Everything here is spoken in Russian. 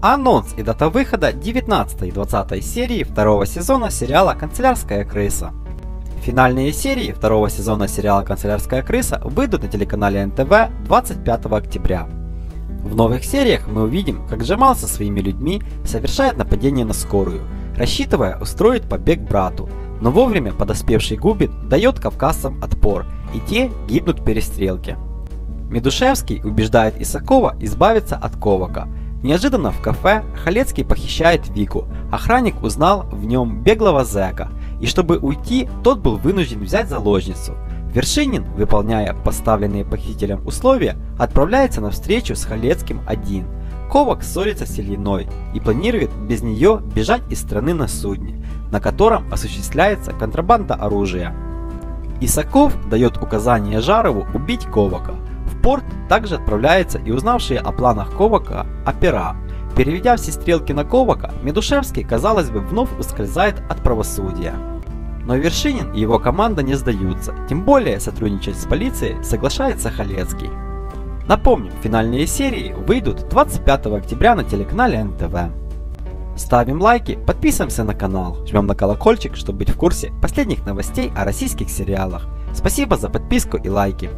Анонс и дата выхода 19 и 20 серии второго сезона сериала «Канцелярская крыса». Финальные серии второго сезона сериала «Канцелярская крыса» выйдут на телеканале НТВ 25 октября. В новых сериях мы увидим, как Джамал со своими людьми совершает нападение на скорую, рассчитывая устроить побег брату, но вовремя подоспевший Губин дает кавказцам отпор, и те гибнут в перестрелке. Медушевский убеждает Исакова избавиться от Ковака – Неожиданно в кафе Халецкий похищает Вику. Охранник узнал в нем беглого зэка, и чтобы уйти, тот был вынужден взять заложницу. Вершинин, выполняя поставленные похитителем условия, отправляется на встречу с Халецким один. Ковак ссорится с Ильиной и планирует без нее бежать из страны на судне, на котором осуществляется контрабанда оружия. Исаков дает указание Жарову убить Ковака – порт также отправляется и узнавшие о планах Ковака опера. Переведя все стрелки на Ковака, Медушевский, казалось бы, вновь ускользает от правосудия. Но Вершинин и его команда не сдаются, тем более сотрудничать с полицией соглашается Халецкий. Напомним, финальные серии выйдут 25 октября на телеканале НТВ. Ставим лайки, подписываемся на канал, жмем на колокольчик, чтобы быть в курсе последних новостей о российских сериалах. Спасибо за подписку и лайки.